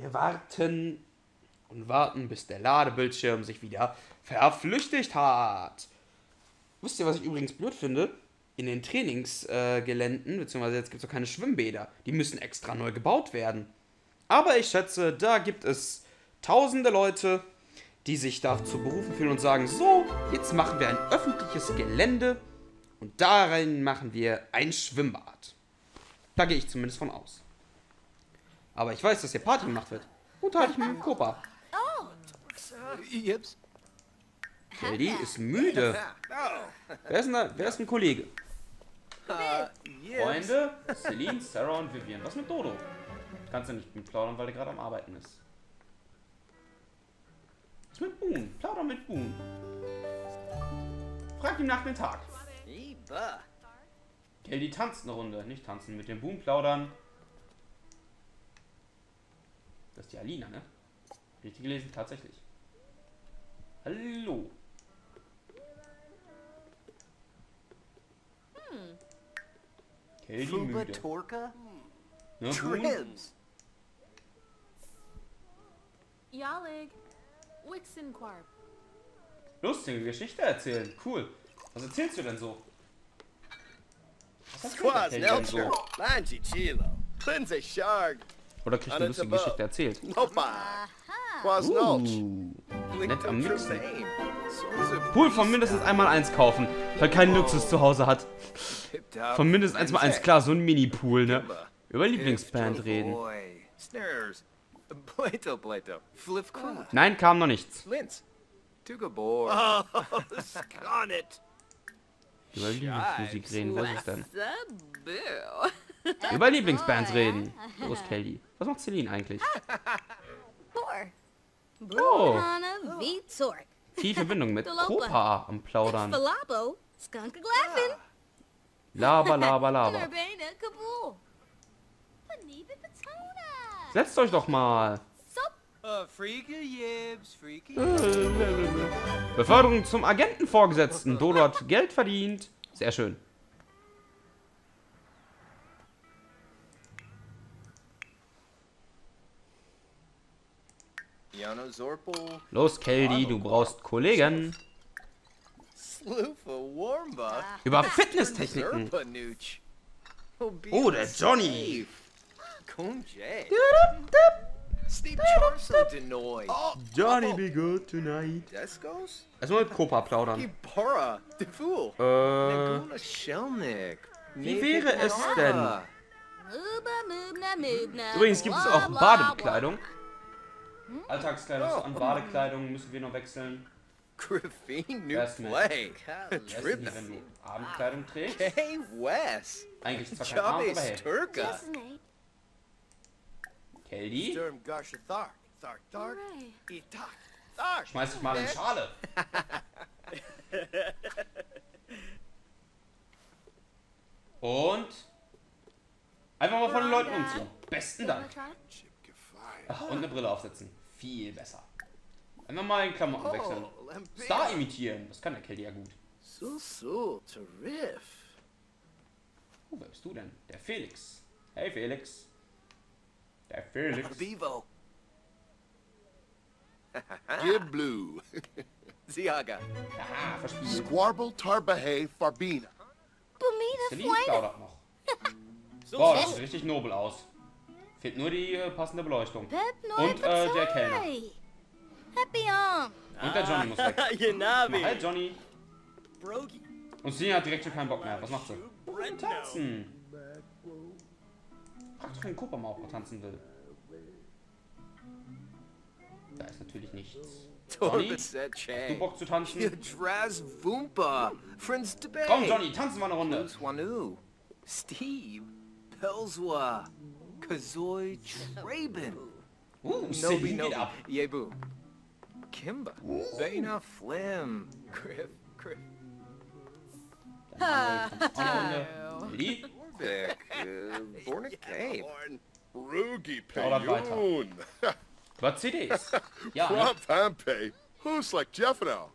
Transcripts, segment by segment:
Wir warten und warten, bis der Ladebildschirm sich wieder verflüchtigt hat. Wisst ihr, was ich übrigens blöd finde? In den Trainingsgeländen, äh, beziehungsweise jetzt gibt es auch keine Schwimmbäder. Die müssen extra neu gebaut werden. Aber ich schätze, da gibt es tausende Leute, die sich dazu berufen fühlen und sagen, so, jetzt machen wir ein öffentliches Gelände und darin machen wir ein Schwimmbad. Da gehe ich zumindest von aus. Aber ich weiß, dass hier Party gemacht wird. Unterhalte ich mich mit Kopa. Yips. Kelly ist müde. Wer ist, denn da, wer ist ein Kollege? Freunde, Celine, Sarah und Vivian. Was mit Dodo? Kannst du nicht mit plaudern, weil der gerade am Arbeiten ist. Was mit Boon? Plauder mit Boon. Frag ihn nach dem Tag. Kelly tanzt eine Runde. Nicht tanzen, mit dem Boon plaudern. Das ist die Alina, ne? Richtig gelesen, tatsächlich. Hallo. Kelly Fuba müde. Torka? Boon? Trims. Yalig. Wixen Quarp. Lustige Geschichte erzählen. Cool. Was erzählst du denn so? Was Squaz Kelly denn so? Lanji Chilo, Lindsay Sharg, Oder kriegst du eine lustige Geschichte erzählt? Quaz Nulch, Uh, nett am Mixen. Pool von mindestens einmal eins kaufen, weil kein Luxus zu Hause hat. Von mindestens eins mal eins, klar, so ein Mini-Pool, ne? Über Lieblingsband reden. Nein, kam noch nichts. Oh. Über Lieblingsmusik reden, was ist denn? Über Lieblingsbands reden. Wo ist Kelly? Was macht Celine eigentlich? Oh. Viel Verbindung mit Kopa am Plaudern. Kabul. Paniba Patona. Setzt euch doch mal. Freaky Yibs, freaky. Beförderung zum Agentenvorgesetzten. Dodo hat Geld verdient. Sehr schön. Los, Kelly, du brauchst Kollegen. Über Fitnesstechniken. Nooch. Oh, der Johnny. Denoy. Johnny be good tonight. Erstmal mit Kopa plaudern. Äh, wie wäre es denn? Übrigens gibt es auch Badebekleidung. Alltagskleidung an Badekleidung müssen wir noch wechseln. Griffin New. Play. Wer ist denn hier, wenn du Abendkleidung trägst? Hey Wes. Eigentlich zwar kein Abend, aber Chavez hey. Turka. Kelly, schmeiß dich mal in die Schale. Und einfach mal von den Leuten umziehen. Besten Dank. Ach, und eine Brille aufsetzen. Viel besser. Einfach mal den Klamotten wechseln. Oh, Star Lambia. imitieren, das kann der Kelly ja gut. So, so, Terrif. Oh, wer bist du denn? Der Felix. Hey Felix. Der Felix. Vivo. Gib Blue. Ziaga. Ah, verspielt. Squarble Tarbahay Farbina. Bumina plaudert noch. Boah, das sieht richtig nobel aus. Fehlt nur die äh, passende Beleuchtung. Und äh, der Kellner. Und der Johnny muss weg. Hi Johnny. Und Celine hat direkt schon keinen Bock mehr. Was macht sie? Tanzen. Frag doch den Cooper mal, ob er tanzen will. Da ist natürlich nichts. Johnny, Torbaset du. Bock zu tanzen? Komm Johnny, tanzen wir eine Runde. Steve. Pelswa. Kazoi Traben. Ooh, Nobi Nobi. Yebu. Kimba. Vena Flim. Griff. Griff. Lee. Uh, born a Cape. Rugi Payun. What cities? Prop Hampe. Who's like Jeff now?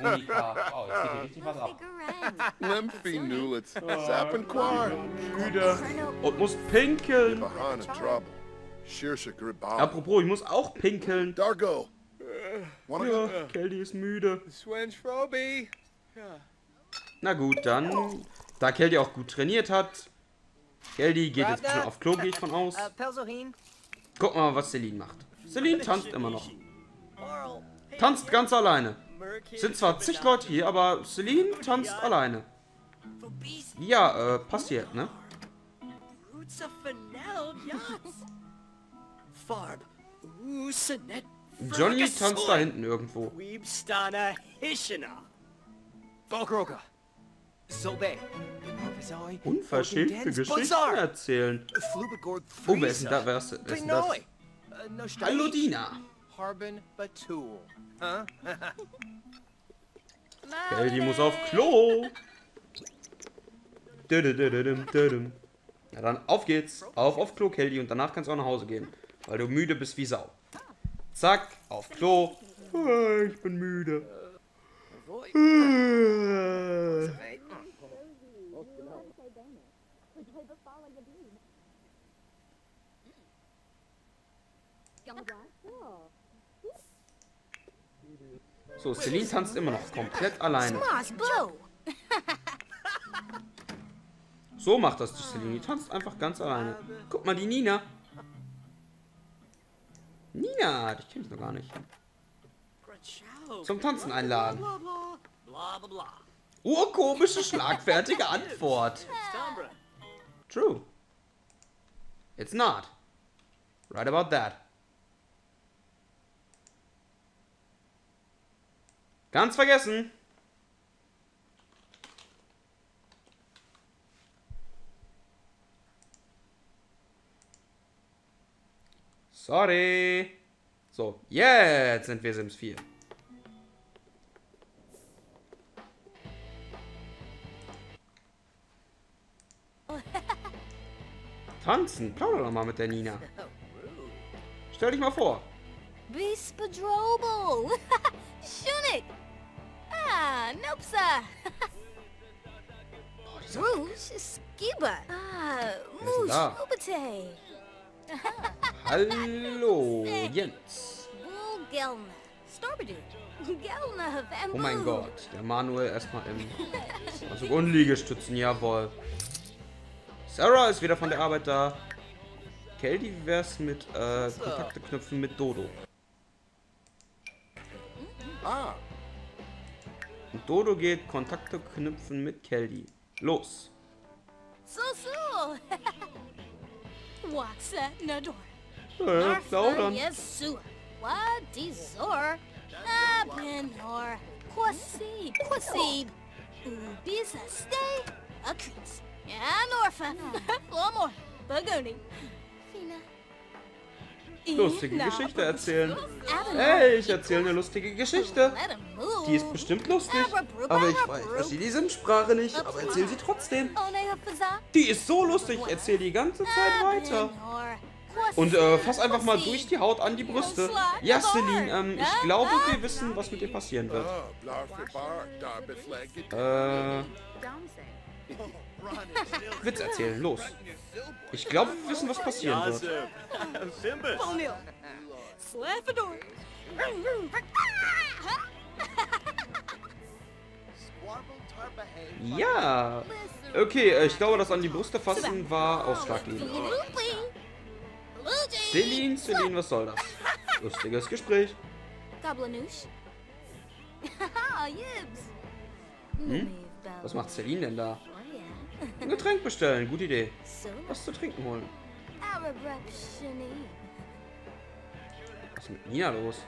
Monika. Oh, jetzt geht hier richtig was ab. Limpy Newlets. Zappin' Quar. Müde. Und muss pinkeln. Apropos, ich muss auch pinkeln. Dargo. Ja, Kelly ist müde. Na gut, dann, da Kelly auch gut trainiert hat. Kelly geht jetzt schon auf Klo, gehe ich von aus. Pelzohin. Guck mal, was Celine macht. Celine tanzt immer noch. Tanzt ganz alleine. Sind zwar zig Leute hier, aber Celine tanzt alleine. Ja, äh, passiert, ne? Johnny tanzt da hinten irgendwo. Unverschämte Geschichten erzählen. Oh, wer ist denn da? Wer ist, wer ist denn das? Hallo, Dina. Harbin Batul. Huh? Kelly muss auf Klo. Na dann, auf geht's. Auf auf Klo, Kelly. Und danach kannst du auch nach Hause gehen. Weil du müde bist wie Sau. Zack, auf Klo. Ah, Ich bin müde. Ah. So, Celine tanzt immer noch komplett alleine. So macht das die Celine. Die tanzt einfach ganz alleine. Guck mal, die Nina. Nina, dich kenn ich noch gar nicht. Zum Tanzen einladen. Urkomische, schlagfertige Antwort. True. It's not. Right about that. Ganz vergessen. Sorry. So, jetzt sind wir Sims 4. Tanzen. Plauder doch mal mit der Nina. Stell dich mal vor. Bespadrobo. Shunik. Ah, Nopsa. Rouge Skiba. Ah, da? Ubate. Hallo, Jens. Gelna. Starbadu. Gelna Oh mein Gott, der Manuel erstmal im also Unliegestützen, jawohl. Sarah ist wieder von der Arbeit da. Kelly, wie wär's mit äh, Kontakte knüpfen mit Dodo? Ah, Und Dodo geht Kontakte knüpfen mit Kelly. Los. So so. Waxa Nador. Äh, plaudern. Yes, Sue. What Dizor? Abenor. Quasib. Quasib. Ubisa stay. Akris. Anorfa. Flomor. Bagoni. Fina. Lustige Geschichte erzählen. Hey, ich erzähle eine lustige Geschichte. Die ist bestimmt lustig. Aber ich weiß, dass sie die Sim-Sprache nicht, aber erzähl sie trotzdem. Die ist so lustig, ich erzähle die ganze Zeit weiter. Und äh, fass einfach mal durch die Haut an die Brüste. Ja, Celine, ähm, ich glaube, wir wissen, was mit dir passieren wird. ah. Äh, Witz erzählen, los. Ich glaube, wir wissen, was passieren wird. Ja. Okay, äh, ich glaube, das an die Brüste fassen war ausschlaggebend. Celine, Celine, was soll das? Lustiges Gespräch. Hm? Was macht Celine denn da? Ein Getränk bestellen, gute Idee. Was zu trinken holen. Was ist mit Nina los?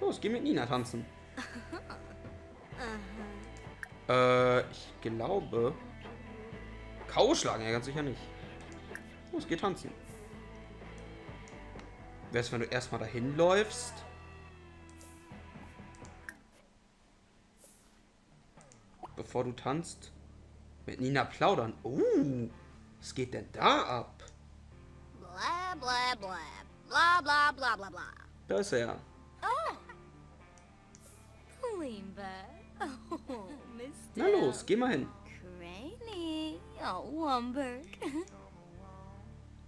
Los, geh mit Nina tanzen. Äh, ich glaube. K.O. schlagen, ja, ganz sicher nicht. Los, geh tanzen. Wär's, wenn du erstmal dahin läufst? Bevor du tanzt? Mit Nina plaudern. Uh, was geht denn da ab? Blah, blah, blah. Blah, blah, blah, blah, blah. Da ist er. Limba. Oh, Miss Na los, geh mal hin. Craney. Oh, Wumberg.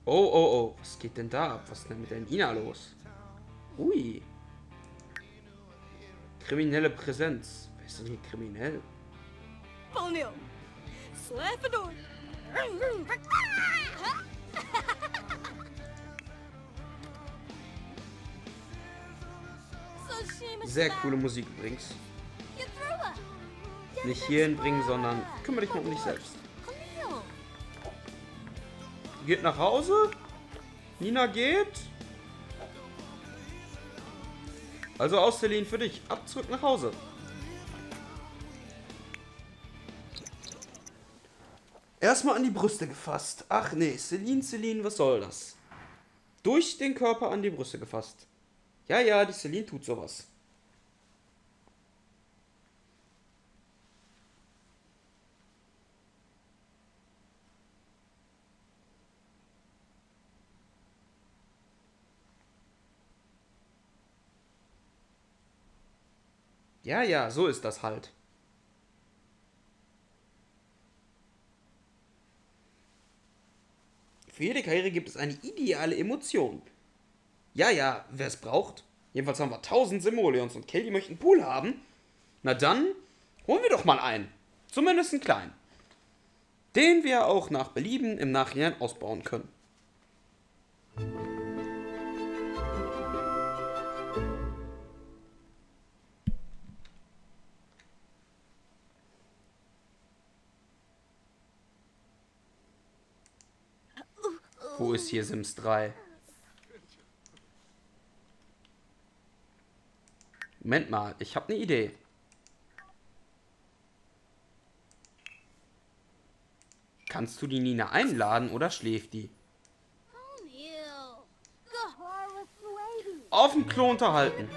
Oh, oh, oh. Was geht denn da ab? Was ist denn mit der Nina los? Ui. Kriminelle Präsenz. Wer ist denn hier kriminell? Ponyo. Slappador. Sehr coole Musik übrigens. Nicht hierhin bringen, sondern kümmere dich mal um dich selbst. Geht nach Hause. Nina geht. Also aus, Celine, für dich. Ab zurück nach Hause. Erstmal an die Brüste gefasst. Ach nee, Celine, Celine, was soll das? Durch den Körper an die Brüste gefasst. Ja, ja, die Celine tut sowas. Ja, ja, so ist das halt. Für jede Karriere gibt es eine ideale Emotion. Ja, ja, wer es braucht. Jedenfalls haben wir 1000 Simoleons und Kelly möchte einen Pool haben. Na dann, holen wir doch mal einen. Zumindest einen kleinen. Den wir auch nach Belieben im Nachhinein ausbauen können. Ist hier Sims 3? Moment mal, ich habe eine Idee. Kannst du die Nina einladen oder schläft die? Auf dem Klo unterhalten.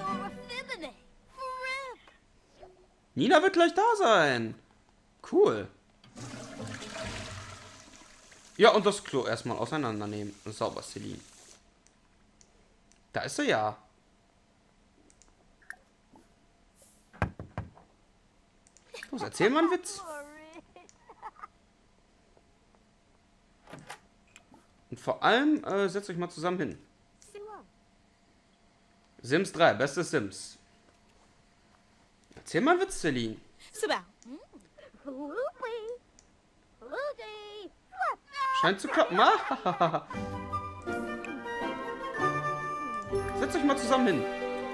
Nina wird gleich da sein. Cool. Ja, und das Klo erstmal auseinandernehmen. Sauber, Celine. Da ist er ja. Los, erzähl mal einen Witz. Und vor allem, äh, setzt euch mal zusammen hin. Sims 3, beste Sims. Erzähl mal einen Witz, Celine. Sabao. Scheint zu klappen. Ah, Setzt euch mal zusammen hin.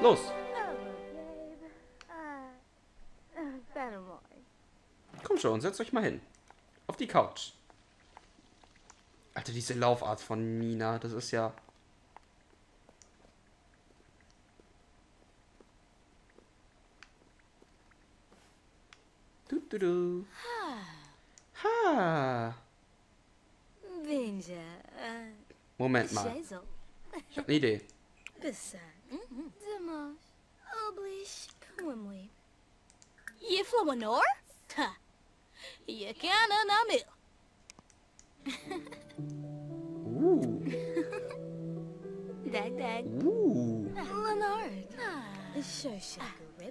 Los. Komm schon, setzt euch mal hin. Auf die Couch. Alter, diese Laufart von Nina, das ist ja... Du, du, du. Moment mal. Ich habe eine Idee. Uh. Dag dag. Uh. Leonard.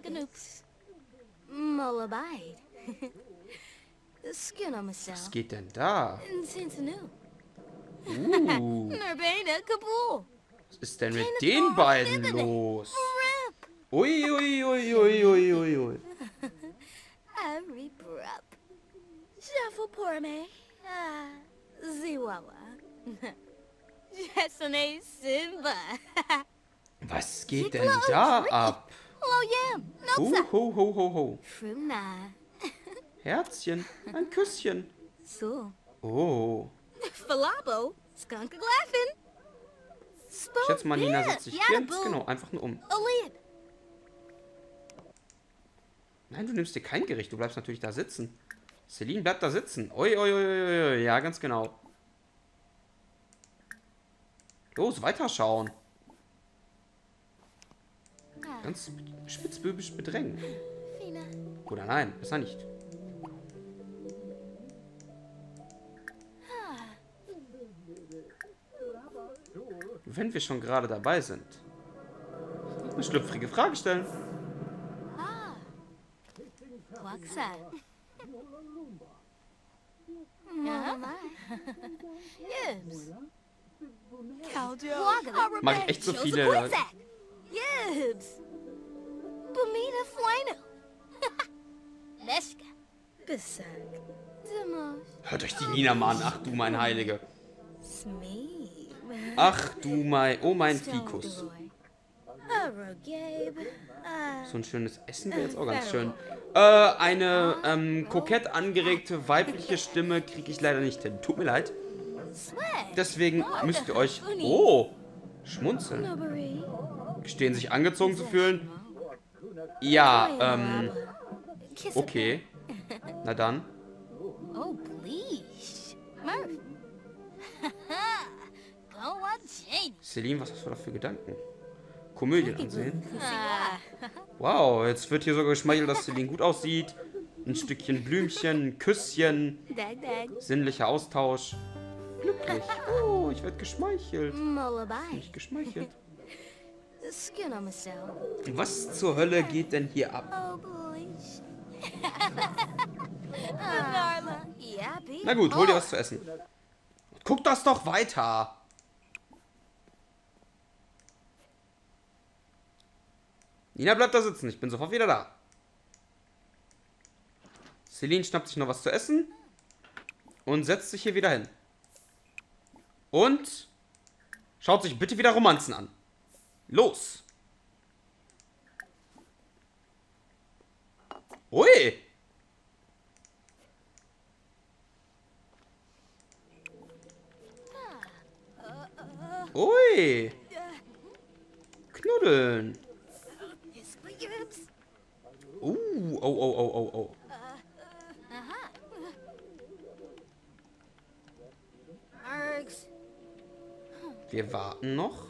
Ganoops. Mullabide. Skin on Was myself. geht denn da? Uh. Was ist denn mit den beiden los? Ui, ui, ui, ui, ui, ui, ui. Porme. Ah, Ziwawa. Jessone Simba. Was geht denn da ab? Ho, ho, ho, ho, ho. Herzchen, ein Küsschen. So. Oh. Falabo. Skunk Glaffin. Ich schätze mal, Nina setzt sich ganz genau einfach nur um. Nein, du nimmst dir kein Gericht, du bleibst natürlich da sitzen. Celine bleibt da sitzen. Ui, ui, ui, ui. ja, ganz genau. Los, weiterschauen. Ganz spitzbübisch bedrängen. Oder nein, besser nicht. Wenn wir schon gerade dabei sind. Eine schlüpfrige Frage stellen. Cowgirl. Mag ich echt so viele. Bumina. Meska. Bisak. Demos. Hört euch die Nina mal an. Ach du mein Heilige. Smeeb. Ach du mein. Oh mein Fikus. So ein schönes Essen wäre jetzt auch ganz schön. Äh, eine ähm, kokett angeregte weibliche Stimme kriege ich leider nicht hin. Tut mir leid. Deswegen müsst ihr euch. Oh! Schmunzeln. Gestehen, sich angezogen zu fühlen. Ja, ähm. Okay. Na dann. Oh, please. Murph. Celine, was hast du da für Gedanken? Komödien ansehen. Ah. Wow, jetzt wird hier sogar geschmeichelt, dass Celine gut aussieht. Ein Stückchen Blümchen, ein Küsschen, sinnlicher Austausch. Glücklich. Oh, ich werde geschmeichelt. Nicht geschmeichelt. Was zur Hölle geht denn hier ab? Oh. Yappy. Na gut, hol dir was zu essen. Guck das doch weiter. Nina bleibt da sitzen, ich bin sofort wieder da. Celine schnappt sich noch was zu essen und setzt sich hier wieder hin. Und schaut sich bitte wieder Romanzen an. Los! Ui! Ui! Knuddeln. Uh, oh, oh, oh, oh, oh. Wir warten noch.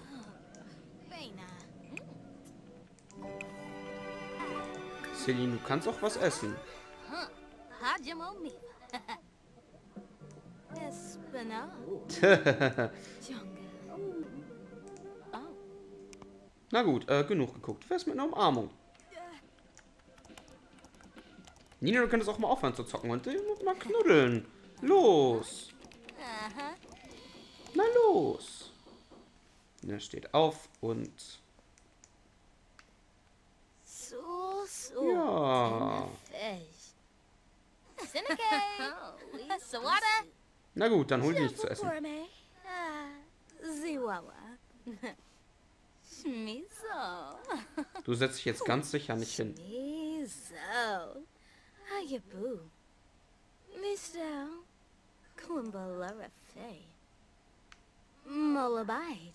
Celine, du kannst auch was essen. Na gut, äh, genug geguckt. Wer ist mit einer Umarmung? Nina, du könntest auch mal aufhören zu zocken und mal knuddeln. Los! Na los! Nina steht auf und... So, so. Ja. Sawada. Na gut, dann hol dir nichts zu essen. Ah. Du setzt dich jetzt ganz sicher nicht hin. Hiya, Boo. Mr. Kumbalara Fay, Molabide.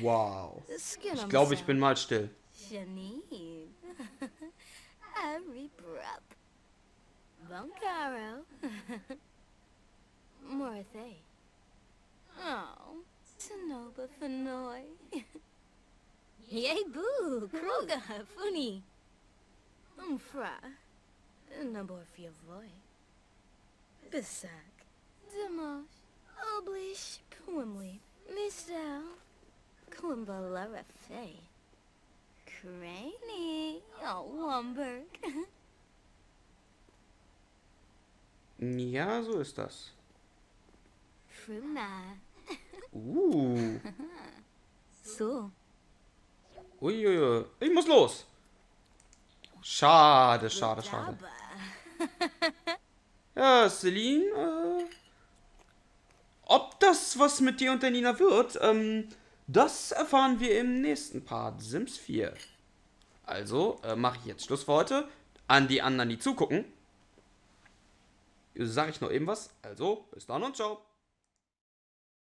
wow. Ich glaube, ich bin mal still. Janine. Harry Brupp. Boncaro. Morathe. Oh, Tanoba Fanoi. Yay, Boo. Kruger, Funi. Umfra. Naborfia Voy. Bisak. Demos. Oblish. Puimli. Mistel. Quimbalara Fay. Craney. Oh, Womberg. Ja, so ist das. Fruna. Uh. So. Uiuiui. Ich muss los. Schade, schade, schade. Ja, Celine, äh, ob das was mit dir und der Nina wird, ähm, das erfahren wir im nächsten Part, Sims 4. Also, äh, mache ich jetzt Schluss für heute. An die anderen, die zugucken, sage ich noch eben was. Also, bis dann und ciao.